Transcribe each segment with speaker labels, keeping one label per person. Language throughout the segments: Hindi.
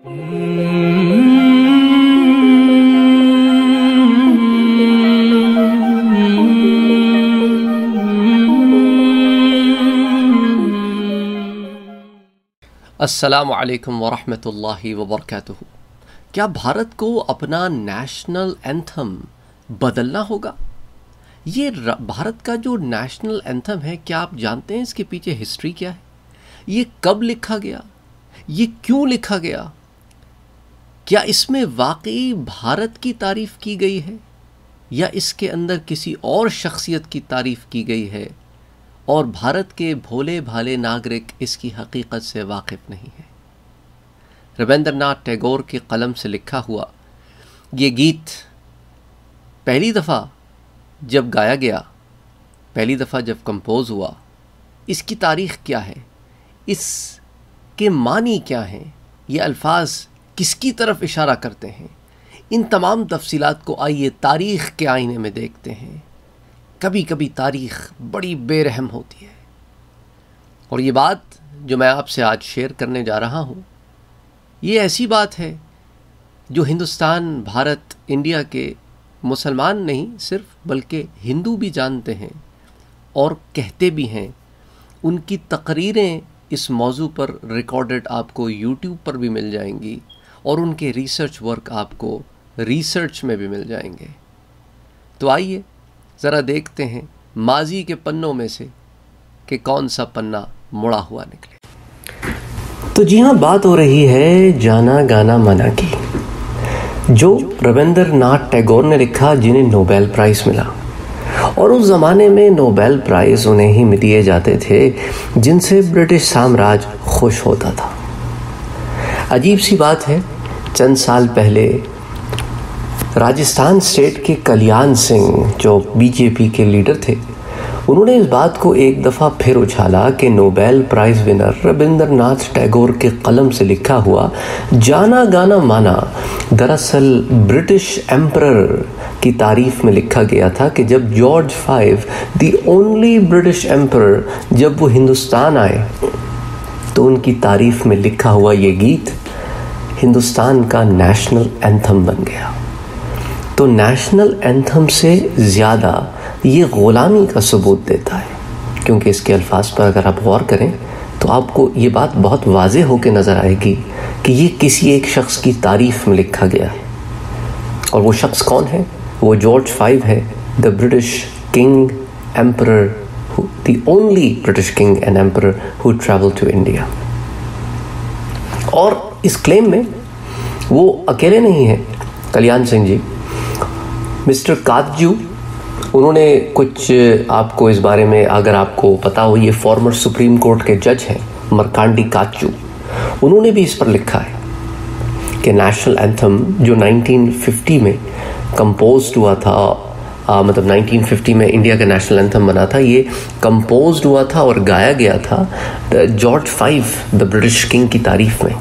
Speaker 1: असलकम वरहमतुल्लाहि वबरकातुहू। क्या भारत को अपना नेशनल एंथम बदलना होगा? ये भारत का जो नेशनल एंथम है, क्या आप जानते हैं इसके पीछे हिस्ट्री क्या है? ये कब लिखा गया? ये क्यों लिखा गया? क्या इसमें वाकई भारत की तारीफ़ की गई है? या इसके अंदर किसी और शख्सियत की तारीफ़ की गई है? और भारत के भोले भाले नागरिक इसकी हकीकत से वाकिफ़ नहीं है। रविंद्रनाथ टैगोर के कलम से लिखा हुआ ये गीत पहली दफ़ा जब गाया गया, पहली दफ़ा जब कंपोज़ हुआ, इसकी तारीख़ क्या है? इस के मानी क्या हैं? ये अल्फाज किसकी तरफ़ इशारा करते हैं? इन तमाम तफसीलात को आइए तारीख़ के आईने में देखते हैं। कभी कभी तारीख़ बड़ी बेरहम होती है। और ये बात जो मैं आपसे आज शेयर करने जा रहा हूँ, ये ऐसी बात है जो हिंदुस्तान, भारत, इंडिया के मुसलमान नहीं सिर्फ़ बल्कि हिंदू भी जानते हैं और कहते भी हैं। उनकी तकरीरें इस मौजू पर रिकॉर्डेड आपको यूट्यूब पर भी मिल जाएँगी। और उनके रिसर्च वर्क आपको रिसर्च में भी मिल जाएँगे। तो आइए, ज़रा देखते हैं माजी के पन्नों में से कि कौन सा पन्ना मुड़ा हुआ निकले। तो जी हाँ बात हो रही है जाना गाना मना की, जो रविंद्र नाथ टैगोर ने लिखा, जिन्हें नोबेल प्राइज़ मिला। और उस ज़माने में नोबेल प्राइज़ उन्हें ही दिए जाते थे, जिनसे ब्रिटिश साम्राज्य खुश होता था। अजीब सी बात है, चंद साल पहले राजस्थान स्टेट के कल्याण सिंह, जो बीजेपी के लीडर थे, उन्होंने इस बात को एक दफ़ा फिर उछाला कि Nobel prize winner Rabindranath Tagore के कलम से लिखा हुआ, जाना गाना माना, दरअसल ब्रिटिश एम्पर की तारीफ़ में लिखा गया था कि जब George five, the only British emperor जब वो हिंदुस्तान आए तो उनकी तारीफ़ में लिखा हुआ ये गीत हिंदुस्तान का नेशनल एंथम बन गया। तो नेशनल एंथम से ज़्यादा ये ग़ुलामी का सबूत देता है। क्योंकि इसके अल्फाज पर अगर आप गौर करें तो आपको ये बात बहुत वाज होकर नज़र आएगी कि ये किसी एक शख्स की तारीफ़ में लिखा गया है। और वो शख्स कौन है? वो जॉर्ज फाइव है the British king emperor the only British king and emperor who travel to India और इस क्लेम में वो अकेले नहीं है, कल्याण सिंह जी। मिस्टर कातजू उन्होंने कुछ आपको इस बारे में अगर आपको पता हो, ये फॉर्मर सुप्रीम कोर्ट के जज हैं, मरकांडी काचू उन्होंने भी इस पर लिखा है कि नेशनल एंथम जो 1950 में कंपोज हुआ था आ, मतलब 1950 में इंडिया का नेशनल एंथम बना था। ये कंपोज हुआ था और गाया गया था George five the British king की तारीफ़ में।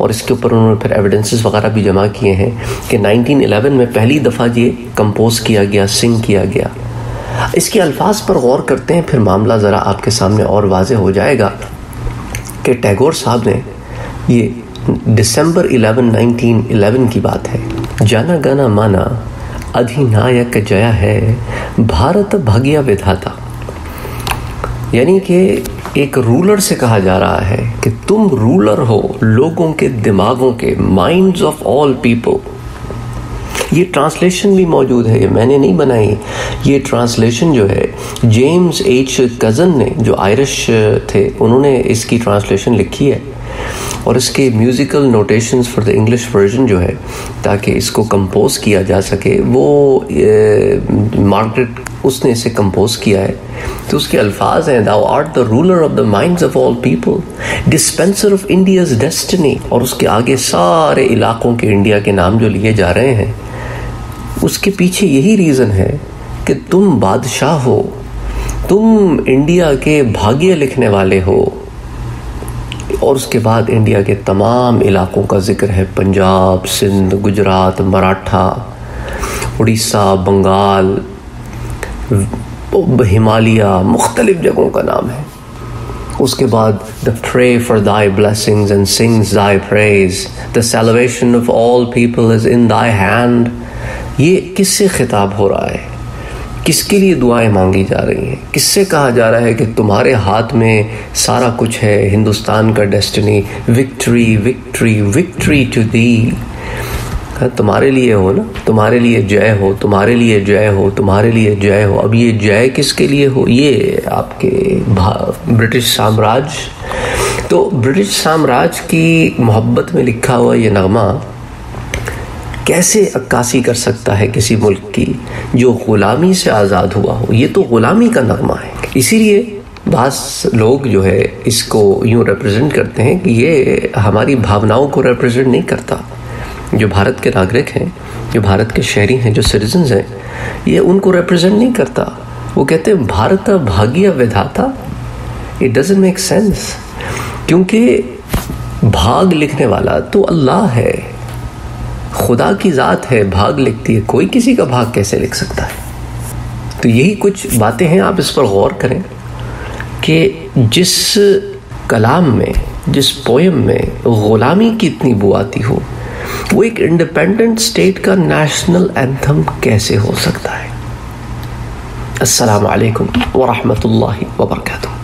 Speaker 1: और इसके ऊपर उन्होंने फिर एविडेंसेस वगैरह भी जमा किए हैं कि 1911 में पहली दफ़ा ये कंपोज किया गया सिंग किया गया। इसके अल्फाज पर गौर करते हैं फिर मामला ज़रा आपके सामने और वाज हो जाएगा कि टैगोर साहब ने ये दिसंबर 11 1911 की बात है। जाना गाना माना अधिनायक जया है, भारत भगिया विधाता। यानी कि एक रूलर से कहा जा रहा है कि तुम रूलर हो लोगों के दिमागों के माइंड्स ऑफ़ ऑल पीपल ये ट्रांसलेशन भी मौजूद है, ये मैंने नहीं बनाई। ये ट्रांसलेशन जो है जेम्स एच कज़न ने, जो आयरिश थे, उन्होंने इसकी ट्रांसलेशन लिखी है। और इसके musical notations for the English version जो है, ताकि इसको कंपोज किया जा सके, वो मार्गरेट उसने इसे कंपोज किया है। तो उसके अल्फाज हैं thou art the ruler of the minds of all people dispenser of India's destiny और उसके आगे सारे इलाकों के इंडिया के नाम जो लिए जा रहे हैं, उसके पीछे यही रीज़न है कि तुम बादशाह हो, तुम इंडिया के भाग्य लिखने वाले हो और उसके बाद इंडिया के तमाम इलाकों का ज़िक्र है। पंजाब, सिंध, गुजरात, मराठा, उड़ीसा, बंगाल हिमालय, मुख्तलिफ़ जगहों का नाम है। उसके बाद the pray for thy blessings and sings thy praise the celebration of all people is in thy hand ये किससे खिताब हो रहा है? किसके लिए दुआएँ मांगी जा रही हैं? किससे कहा जा रहा है कि तुम्हारे हाथ में सारा कुछ है? हिंदुस्तान का destiny victory victory victory to thee तुम्हारे लिए हो ना? तुम्हारे लिए जय हो, तुम्हारे लिए जय हो, तुम्हारे लिए जय हो। अब ये जय किसके लिए हो? ये आपके ब्रिटिश साम्राज्य। तो ब्रिटिश साम्राज्य की मोहब्बत में लिखा हुआ ये नगमा कैसे अक्कासी कर सकता है किसी मुल्क की जो गुलामी से आज़ाद हुआ हो? ये तो गुलामी का नगमा है। इसीलिए बास लोग जो है, इसको यूँ रिप्रेजेंट करते हैं कि ये हमारी भावनाओं को रिप्रेजेंट नहीं करता। जो भारत के नागरिक हैं, जो भारत के शहरी हैं, जो सिटीजन्स हैं, ये उनको रिप्रेजेंट नहीं करता। वो कहते हैं, भारत भाग्य विधाता। इट डजेंट मेक सेंस क्योंकि भाग लिखने वाला तो अल्लाह है। खुदा की ज़ात है, भाग लिखती है, कोई किसी का भाग कैसे लिख सकता है? तो यही कुछ बातें हैं, आप इस पर गौर करें कि जिस कलाम में, जिस पोएम में ग़ुलामी की इतनी बुआती हो, वो एक इंडिपेंडेंट स्टेट का नेशनल एंथम कैसे हो सकता है? असलकम वरहमतुल्लाहि वबरकातुहू